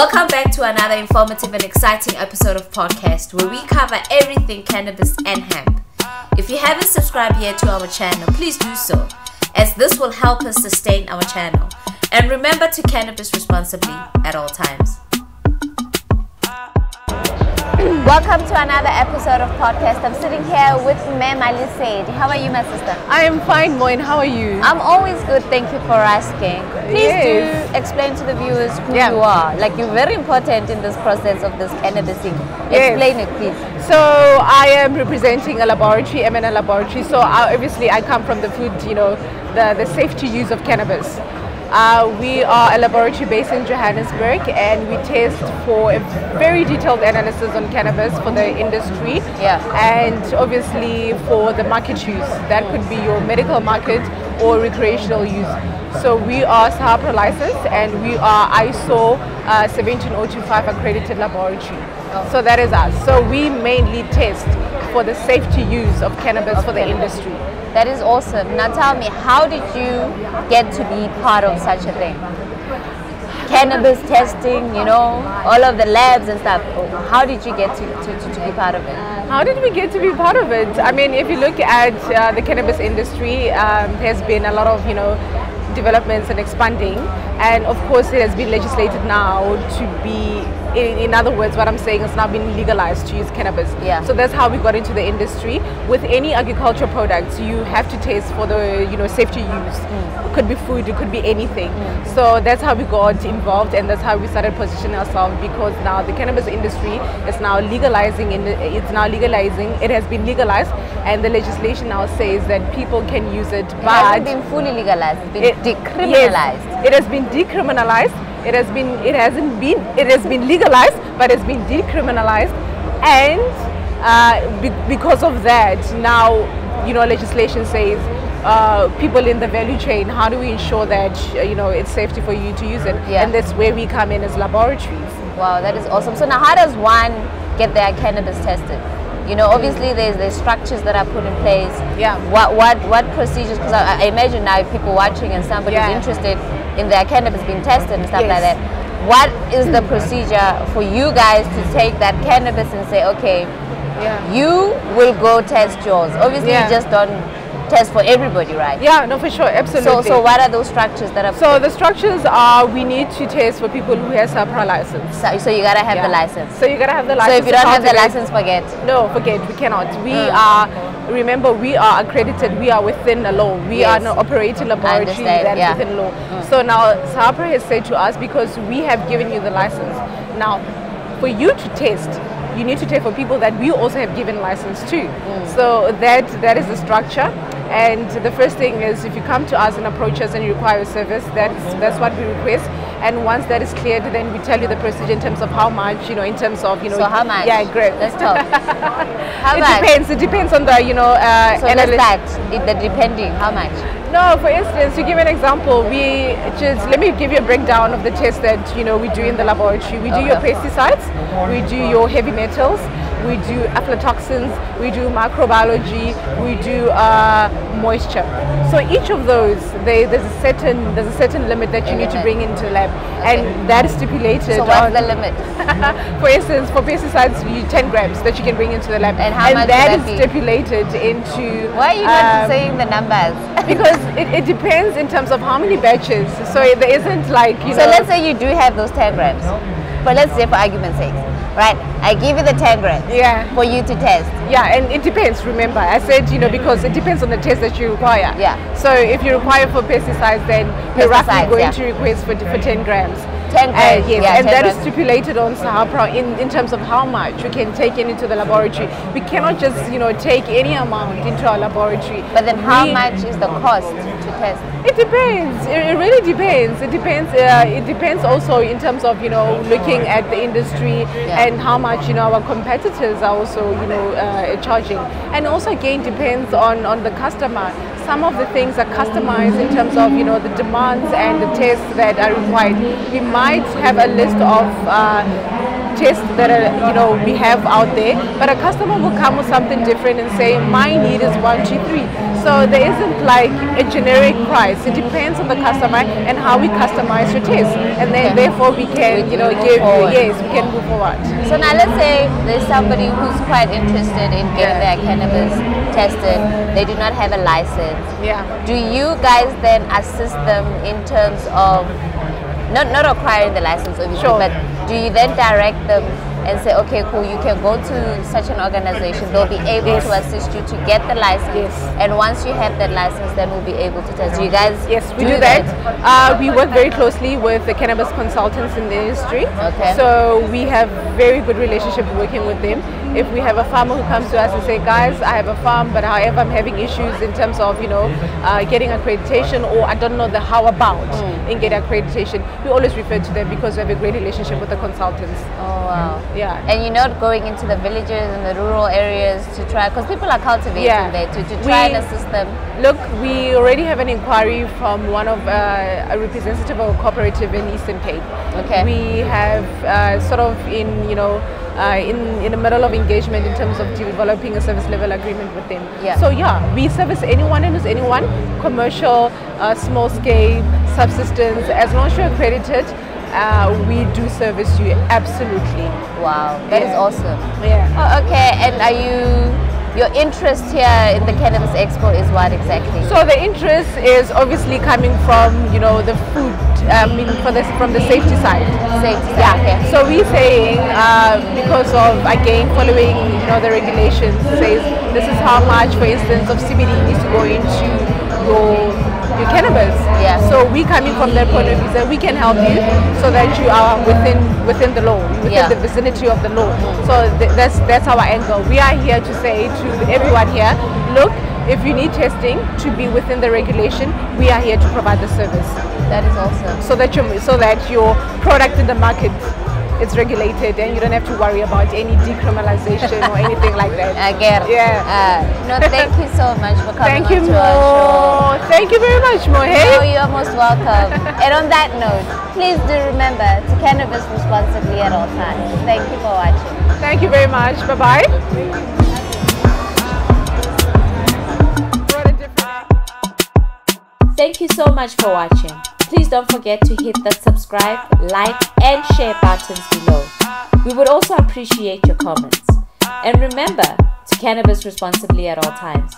Welcome back to another informative and exciting episode of Potcast where we cover everything cannabis and hemp. If you haven't subscribed yet to our channel, please do so, as this will help us sustain our channel. And remember to cannabis responsibly at all times. Welcome to another episode of Potcast. I'm sitting here with Mem Ali Said. How are you, my sister? I am fine, Moin. How are you? I'm always good. Thank you for asking. Please Yes. do explain to the viewers who Yeah. you are. Like you're very important in this process of this cannabising. Yes. Explain it, please. So I am representing a laboratory, M&L laboratory. So I, obviously I come from the food, you know, the, the safety use of cannabis. Uh, we are a laboratory based in Johannesburg and we test for a very detailed analysis on cannabis for the industry Yeah. and obviously for the market use. That could be your medical market or recreational use. So we are SAHPRA licensed and we are ISO uh, 17025 accredited laboratory. So that is us. So we mainly test for the safety use of cannabis for the industry. That is awesome. Now tell me, how did you get to be part of such a thing? Cannabis testing, you know, all of the labs and stuff. How did you get to, to, to, be part of it? How did we get to be part of it? I mean, if you look at uh, the cannabis industry, um, there's been a lot of, you know, developments and expanding. And of course, it has been legislated now to be, in, in other words, what I'm saying is now been legalized to use cannabis. Yeah. So that's how we got into the industry. With any agricultural products, you have to taste for the, you know, safety use. It could be food, it could be anything. Mm. So that's how we got involved, and that's how we started positioning ourselves because now the cannabis industry is now legalizing. In the, it's now legalizing. It has been legalized, and the legislation now says that people can use it. It hasn't been fully legalized, it's been it- decriminalized. yes, it has been decriminalized. It has been. It hasn't been. It has been legalized, but it's been decriminalized, and uh, be, because of that, now you know legislation says. Uh, people in the value chain, how do we ensure that uh, you know it's safety for you to use it? Yeah. And that's where we come in as laboratories. Wow, that is awesome. So now how does one get their cannabis tested? You know, obviously there's there's structures that are put in place. Yeah. What what what procedures? Because I, I imagine now if people watching and somebody's Yeah. interested in their cannabis being tested and stuff like that, what is the procedure for you guys to take that cannabis and say, okay, Yeah. you will go test yours. Obviously, Yeah. you just don't test for everybody, right? Yeah, no, for sure, absolutely. So so what are those structures that are? So the structures are we need to test for people who has a pro license. so, so you gotta have Yeah. the license. So you gotta have the license. So if you don't have the license, forget. No, forget, we cannot. We Mm. are, remember, we are accredited, we are within the law. We are Yes. not operating laboratory that is yeah. within law. Mm. So now, SAHPRA has said to us, because we have given you the license, now, for you to test, you need to test for people that we also have given license to. Mm. So that that is the structure. And the first thing is if you come to us and approach us and you require a service, that's that's what we request. And once that is cleared, then we tell you the procedure in terms of how much, you know, in terms of, you know, So how much? Yeah, great. Let's talk. How it much? depends. It depends on the, you know, uh, So let's analyst- start. If the depending, how much? No, for instance, to give an example, we just let me give you a breakdown of the tests that you know we do in the laboratory. We do your pesticides, we do your heavy metals, we do aflatoxins, we do microbiology, we do uh, moisture. So each of those, they, there's a certain there's a certain limit that you need to bring into the lab, Okay. and that is stipulated. So what's the limit? for instance, for pesticides, you 10 grams that you can bring into the lab, And how much would that that is stipulated into. Why are you not um, saying the numbers? because it, it depends in terms of how many batches. So there isn't like you so know. let's say you do have those 10 grams. But let's say for argument's sake, right? I give you the 10 grams Yeah. for you to test. Yeah, and it depends. Remember, I said you know mm. because it depends on the test that you require. Yeah. So if you require for pesticides, then you're roughly going yeah. to request for, for mm. 10 grams. 10 Uh, grams, yes, yeah, and 10 that is stipulated on SAHPRA in, in terms of how much we can take in into the laboratory. We cannot just you know take any amount into our laboratory. But then how We- much is the cost to test? It depends. It, it really depends. It depends. Uh, it depends also in terms of you know looking at the industry Yeah. and how much you know our competitors are also you know uh, charging, and also again depends on on the customer. Some of the things are customized in terms of you know the demands and the tests that are required. We might have a list of uh, tests that are, you know we have out there, but a customer will come with something different and say my need is one, two, three. So there isn't like a generic price. It depends on the customer and how we customize your test, and then therefore we can We you know give forward. yes we can move forward. So now let's say there's somebody who's quite interested in getting Yeah. their cannabis tested. They do not have a license. Yeah. Do you guys then assist them in terms of not not acquiring the license obviously, Sure. but do you then direct them and say, okay, cool, you can go to such an organization. They'll be able Yes. to assist you to get the license. Yes. And once you have that license, then we'll be able to test. Do you guys? Yes, we do, that. Uh, we work very closely with the cannabis consultants in the industry. Okay. So we have very good relationship working with them. If we have a farmer who comes to us and say, guys, I have a farm, but however I'm having issues in terms of you know uh, getting accreditation, or I don't know the how about Hmm. in getting accreditation, we always refer to them because we have a great relationship with the consultants. Oh wow. Yeah. And you're not going into the villages and the rural areas to try, because people are cultivating Yeah. there, to, to try We- and assist them. Look, we already have an inquiry from one of uh, a representative of a cooperative in Eastern Cape. Okay. We have uh, sort of in you know uh, in in the middle of engagement in terms of developing a service level agreement with them. Yeah. So yeah, we service anyone and who's anyone, commercial, uh, small scale, subsistence, as long as you're accredited. Uh, we do service you absolutely. Wow, that is Yeah. awesome. Yeah. Oh, okay, and are you, your interest here in the Cannabis Expo is what exactly? So the interest is obviously coming from you know the food, I mean for the, from the safety side. Safety, Yeah. okay. So we're saying uh, because of again following you know the regulations says this is how much, for instance, of CBD needs to go into your your cannabis. Yeah. So we coming from that point of view that we can help you so that you are within within the law, within Yeah. the vicinity of the law. So th- that's that's our angle. We are here to say to everyone here, look. If you need testing to be within the regulation, we are here to provide the service That is awesome. so that you so that your product in the market is regulated and you don't have to worry about any decriminalization or anything like that. I get it. Yeah. Uh, no, thank you so much for coming Thank you, on to our Mo. Thank you very much, Mo. Hey. Oh, you are most welcome. and on that note, please do remember to cannabis responsibly at all times. Thank you for watching. Thank you very much. Bye bye. Thank you so much for watching. Please don't forget to hit the subscribe, like, and share buttons below. We would also appreciate your comments. And remember to cannabis responsibly at all times.